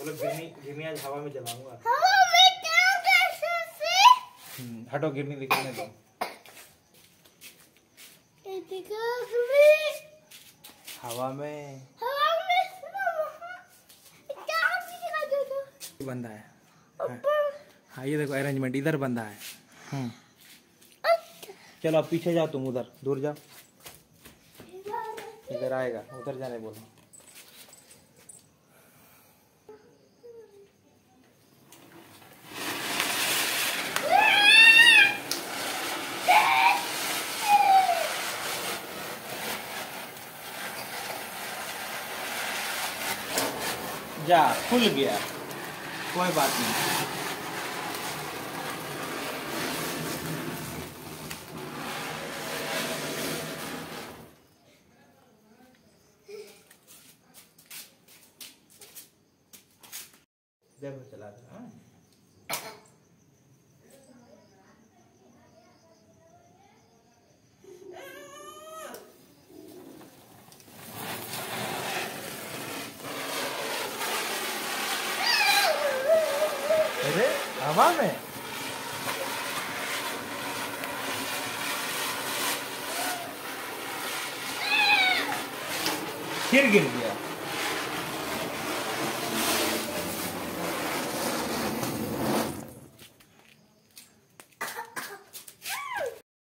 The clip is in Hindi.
गिरनी आज हवा में जलाऊँगा। हवा में क्या कैसे से? हम्म, हटो गिरनी दिखाने दो। ये देखो तुम्हें हवा में। हवा में क्या दिखा दो तो। बंधा है। ऊपर। हाँ ये देखो अरेंजमेंट इधर बंदा है। हम्म। अच्छा। चलो अब पीछे जाओ तुम उधर। दूर जाओ। इधर आएगा उधर जाने बोलो। जा खुल गया। कोई बात नहीं। चला दो अरे हवा में। फिर गिर गया।